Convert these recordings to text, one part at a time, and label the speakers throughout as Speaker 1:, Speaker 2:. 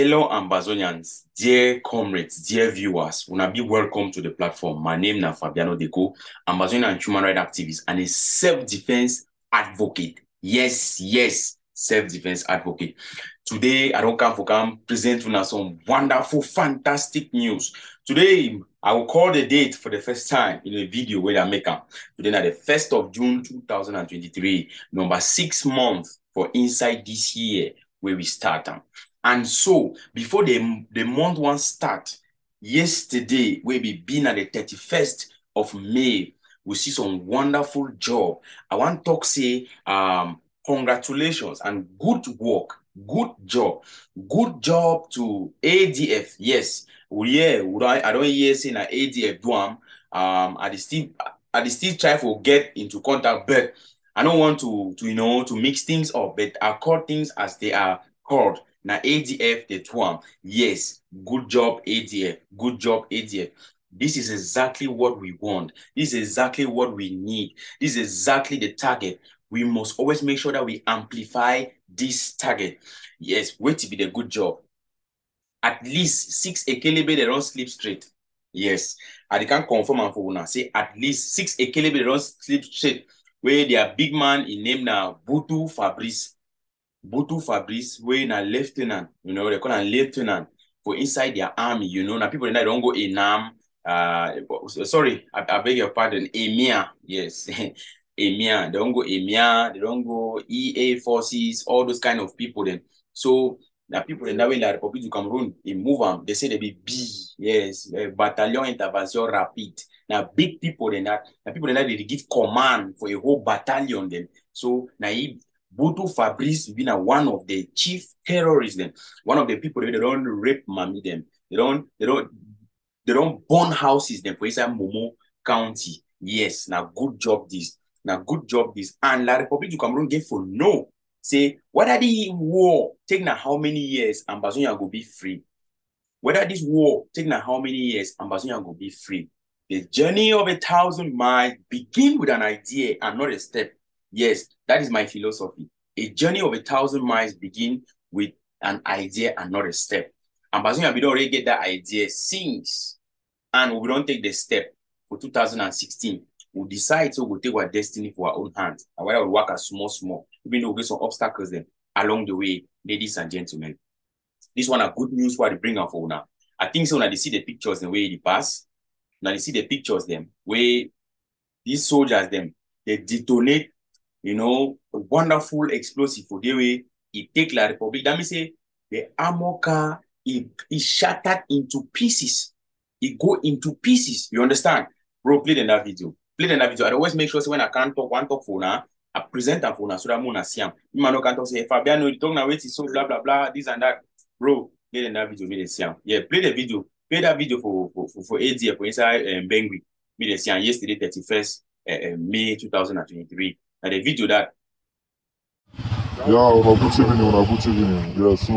Speaker 1: Hello, Ambazonians, dear comrades, dear viewers, wanna be welcome to the platform. My name is Fabiano Deco, Ambazonian human rights activist and a self-defense advocate. Yes, yes, self-defense advocate. Today, I don't come for come present you some wonderful, fantastic news. Today, I will call the date for the first time in a video where I make up. Today, na the 1st of June 2023, number six month for inside this year where we start. And so, before the, the month one start, yesterday, we be been at the 31st of May, we see some wonderful job. I want to say, um, congratulations and good work, good job, good job to ADF. Yes, we yeah, I don't hear say na ADF do am. Um, I still, I still try to get into contact, but I don't want to, to you know, to mix things up. But I call things as they are called. Na ADF the twam. Yes, good job ADF. Good job ADF. This is exactly what we want. This is exactly what we need. This is exactly the target. We must always make sure that we amplify this target. Yes, wait to be the good job. At least six ekelebe they don't sleep straight. Yes, I can confirm and for una say at least six ekelebe they don't sleep straight. Where their big man in name now Butu Fabrice. Butu Fabrice, where na lieutenant, you know, they call him lieutenant for inside their army, you know, now people that don't go in arm. Uh, sorry, I, I beg your pardon, EMIA, yes, EMIA, they don't go EMIA, they don't go EA forces, all those kind of people then. So, now people in that way, la Republic du Cameroon, they move on, they say they be B, yes, battalion Bataillon Intervention Rapide. Now, big people then that, now people then that they give command for a whole battalion then. So, now he Butu Fabrice been a one of the chief terrorists then. One of the people they don't rape mommy them. They don't they don't they don't burn houses them for inside Momo County. Yes, now good job this. Now good job this. And La Republic du Cameroon get for no. Say whether the war take now how many years Ambazonia go be free. Whether this war take now how many years Ambazonia go be free. The journey of a thousand miles begin with an idea and not a step. Yes, that is my philosophy. A journey of a thousand miles begin with an idea and not a step. Ambazonia, we don't already get that idea since, and we don't take the step for 2016. We decide to we take our destiny for our own hands. And whether we work as small, small, even though we get some obstacles then along the way, ladies and gentlemen. This one a good news for the bring up for now. I think so when they see the pictures the way they pass, now they see the pictures them where these soldiers them they detonate you know, a wonderful explosive for the way it take La Republic. That means say the armor car it, it shattered into pieces. It go into pieces. You understand? Bro, play the that video. Play the that video. I always make sure say when I can't talk one talk for now, I present them for so that Mona see him. You man can talk say Fabiano, you talk now wait so blah blah blah this and that. Bro, play the that video, me see him. Yeah, play the video. Play that video for for for, for AD for inside um, Bengui. Me see him yesterday, 31st uh, uh, May 2023. And the video that
Speaker 2: Yeah, on a good evening, on a good evening. Yeah, so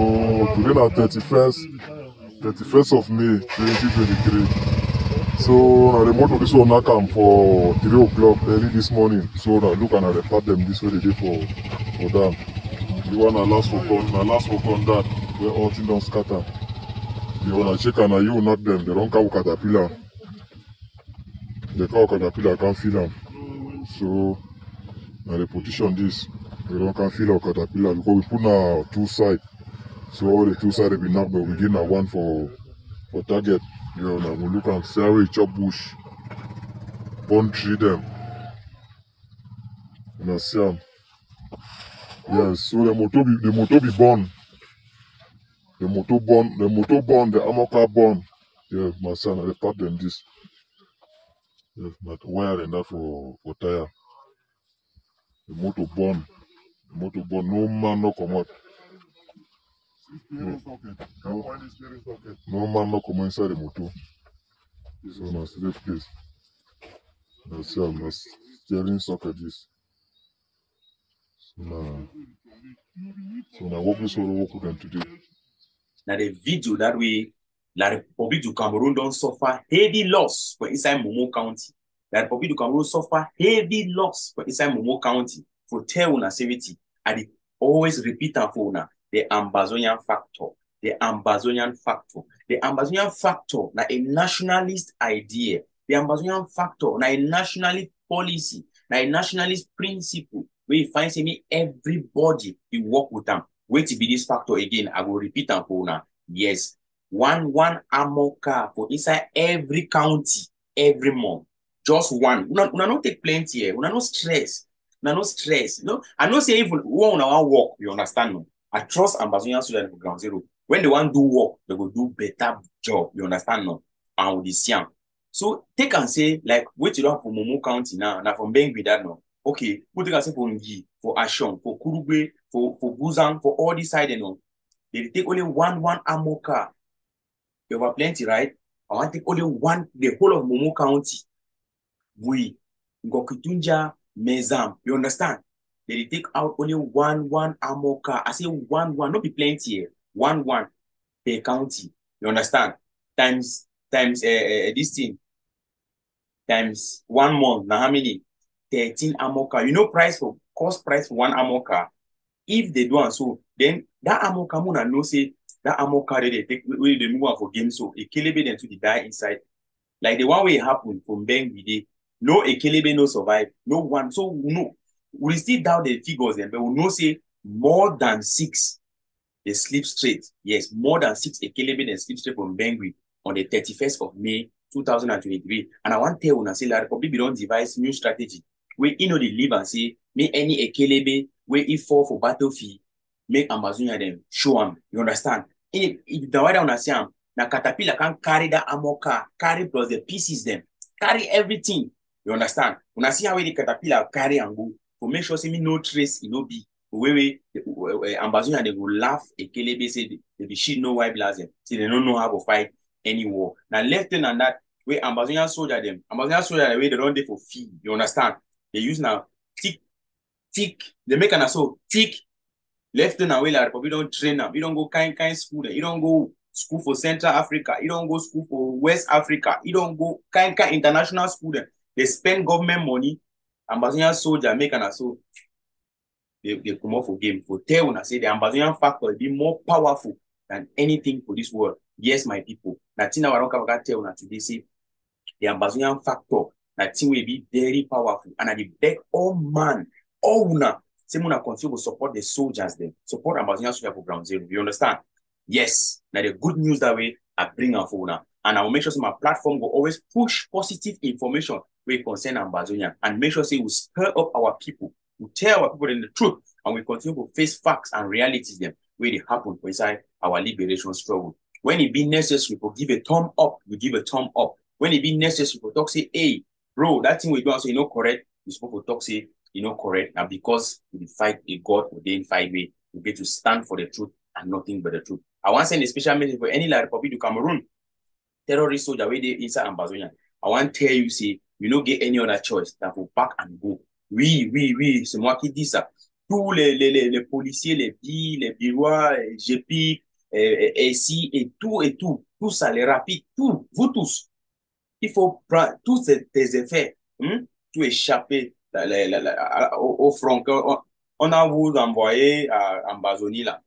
Speaker 2: today na 31st, 31st of May 2023. So na the motor this one knock am for 3 o'clock early this morning. So na look and I report them this way they for for them. The one na last work on, na last work on that where all things don scatter. The one na check and na you not them. They don carry caterpillar. They carry caterpillar can't feel am. So na the position this. We don't can feel our caterpillar because we put now two side. So all the two side they be knocked, but we give now one for for target. You know, now we look and see how we chop bush, burn tree them. You know, see 'em. Yes, so the motor be the motor be born. The motor born, the motor born, the armor car born. Yeah, my son, I part them this. Yes, but and that for for tire. The motor born. The motor born. No man no come out. No, no, no man no come inside the motor. So na safe place. Na see am na steering socket this. So na so na work this one work with them today.
Speaker 1: now the video that way La Republic du Cameroon don't suffer heavy loss for inside Momo County. Republic du Cameroon suffer heavy loss for inside Momo County for tell una safety. And they always repeat am for una the Ambazonian factor. the Ambazonian factor. The Ambazonian factor na a nationalist idea. The Ambazonian factor na a nationalist policy, na a nationalist principle where you find me everybody you work with them. Wait to be this factor again. I will repeat am for now. Yes, one one ammo car for inside every county every month. Just one. Una, una not take plenty here. Una no stress. Una no stress. No, I know say even one una wan work. You understand no? I trust Ambazonian students for ground zero. When they want do work, they go do better job. You understand no? And with the. So take and say like wait you don't for Momo County now. Now from Bengui that no. Okay, we take and say for Ngi, for Ashon, for Kurugbe, for for Guzang, for all these side you know. They take only one one ammo car. There were plenty, right? I want to take only one, the whole of Momo County. We Ngokitunja Mezam. You understand? They take out only one one ammo car. I say one one, not be plenty here. One one per county. You understand? Times times uh, uh, this thing times one month. Now how many? 13 ammo car. You know price for cost price for one ammo car. If they do and so, then that ammo car muna know say that ammo car they take wey they move am for game so ekelebe dem to the die inside. Like the one way it happen from Mbengwi dey, no ekelebe no survive, no one. So no, we still doubt the figures then, but we know say more than six they sleep straight. Yes, more than six ekelebe dem sleep straight from Bengui on the 31st of May 2023. And I want tell una say la Republic don devise new strategy wey e no dey leave am say make any ekelebe wey e fall for battlefield make Amazonia dem show am. You understand? If, if the way una see am, na caterpillar can carry that armor car, carry plus the pieces them, carry everything. You understand? Una see how the caterpillar carry and go to make sure say me no trace, e no be. Wey wey Amazonia they go laugh ekelebe say they, be shit no white them, say they don't know how to fight any war. Now left than that, wey Ambazonian soldier them, Ambazonian soldier the way they run dey for field. You understand? They use now thick, thick. They make an so thick left turn away like Republic don't train am. You don't go kind kind school. You don't go school for Central Africa. You don't go school for West Africa. You don't go kind kind international school there. They spend government money. Ambazonian soldier make an so they, they come off for game. For tell una say the Ambazonian factor will be more powerful than anything for this world. Yes, my people. That thing I don't come tell una today say the Ambazonian factor that thing will be very powerful. And I beg all man, all una say una continue to support the soldiers them, support Ambazonian soldier for ground zero. You understand? Yes. Now the good news that way I bring for una. And I will make sure say my platform will always push positive information wey concern Ambazonia and make sure say we spur up our people, we tell our people the truth, and we continue to face facts and realities them wey dey happen inside our liberation struggle. When it be necessary to give a thumb up, we give a thumb up. When it be necessary to talk say, hey, bro, that thing we do, so you know correct, you supposed to talk say, you know correct. And because we fight a God ordained fight way, we get to stand for the truth and nothing but the truth. I want to send a special message for any like Republic of Cameroon, terrorist soldier where they inside Ambazonia. I want to tell you, say, you don't get any other choice than to back and go. Oui, oui, oui, c'est moi qui dis ça. Tous les, les, les, policiers, les billes, les birois, les GP, et, SI, et tout, et tout, tout ça, les rapides, tout, vous tous. Il faut prendre tous ces, tes effets, hein, tout échapper au, au front. On, a vous envoyé à Ambazonie là.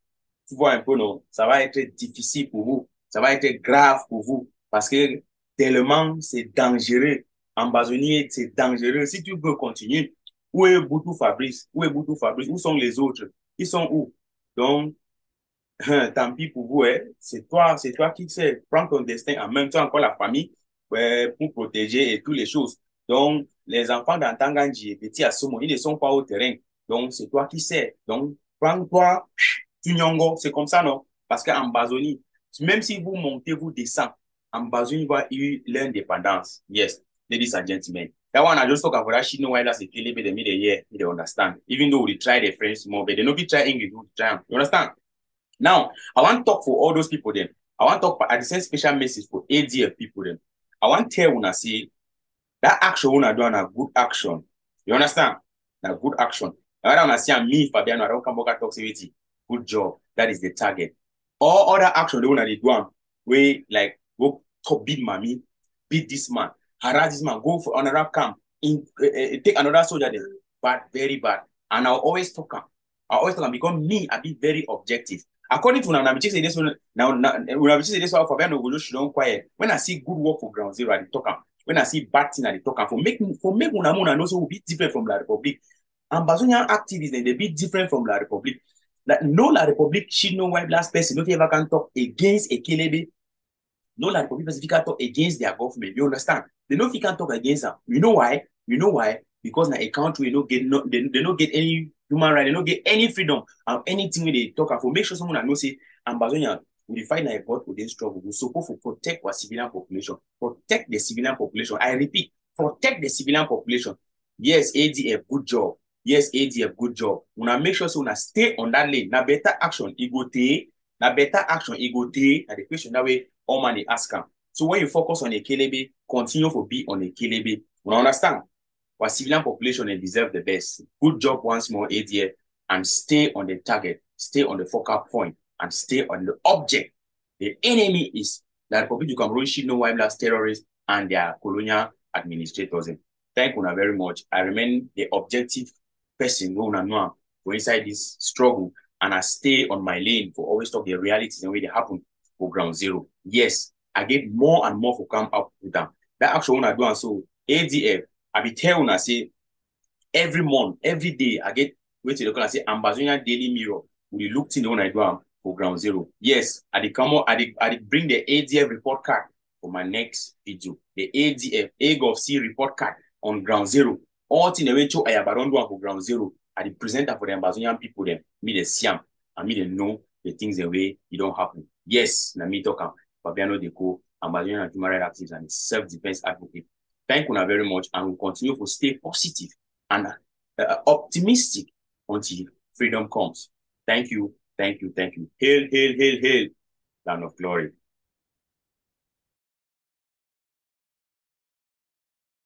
Speaker 1: Tu vois un peu, non? Ça va être difficile pour vous. Ça va être grave pour vous. Parce que tellement c'est dangereux. Ambazonie, c'est dangereux. Si tu veux continuer, où est Boutou Fabrice? Où est Boutou Fabrice? Où sont les autres? Ils sont où? Donc, tant pis pour vous, hein. c'est toi, c'est toi qui sais. Prends ton destin en même temps encore la famille ouais, pour protéger et toutes les choses. Donc, les enfants d'Antanganji et Petit Assomo, ils ne sont pas au terrain. Donc, c'est toi qui sais. Donc, prends-toi, Tunyongo, c'est comme ça, non? Parce qu'en Bazonie, même si vous montez, vous descendez, en Bazonie va eu l'indépendance. Yes, ladies and gentlemen. That one I just talk about that shit no why that's a kill they made a year, they understand. Even though we try the French more, but they know we try English, we try. You understand? Now, I want to talk for all those people then. I want to talk the same special message for ADF people then. I want to tell when I say that action when I do a good action. You understand? A good action. I to say me, Fabiano, I don't come back say good job. That is the target. All other action they want to do we like go top beat mommy, beat this man, harass this man, go for another camp, in, uh, take another soldier there. Bad, very bad. And I'll always talk I always talk am because me, I be very objective. According to be say this one, now, be say this one for Fabiano go just quiet. When I see good work for ground zero, I talk am. When I see bad thing, I talk am. For make for make una know say we be different from La Republic. Ambazonian activists, dey be different from La Republic. Like, no La Republic, she no white last person, no ever can talk against a Ekelebe. No La Republic person can talk against their government. You understand? They know if you can't talk against them. You know why? You know why? Because na a country no get no, they, they no get any human right, they don't get any freedom and anything wey they talk for. Make sure someone know say Ambazonia we na a god for this struggle. We suppose to protect our civilian population, protect the civilian population. I repeat, protect the civilian population. Yes, ADF, good job. Yes, ADF, good job. Una make sure so stay on that lane. Na better action, e go take. Na better action, e go take. Na the question that way all man dey ask am. So when you focus on Ekelebe, continue to be on Ekelebe. Una understand? Our civilian population they deserve the best. Good job once more, ADF, and stay on the target, stay on the focal point, and stay on the object. The enemy is the Republic of Cameroon, no wildlife terrorists, and their colonial administrators. Thank you very much. I remain the objective person for inside this struggle, and I stay on my lane for always talk the realities and way they happen for ground zero. Yes, I get more and more for come up with them. That actually when I do and so ADF, I be tell una say every month, every day, I get wait to look and say Ambazonian Daily Mirror. We in the one I do am for ground zero. Yes, I did come out, I did, I did bring the ADF report card for my next video. The ADF AGOV C report card on ground zero. All thing the way to I have do for ground zero. I did present that for the Ambazonian people them. Me the siam and me they know the things the way it don't happen. Yes, na me talk am. Fabiano Deco, Ambazonian human rights activist and self-defense advocate. Thank you very much and we'll continue to stay positive and uh, optimistic until freedom comes. Thank you, thank you, thank you. Hail, hail, hail, hail, land of glory.